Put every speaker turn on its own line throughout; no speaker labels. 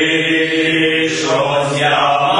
Christ, show us your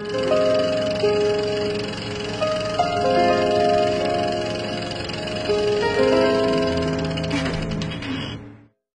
you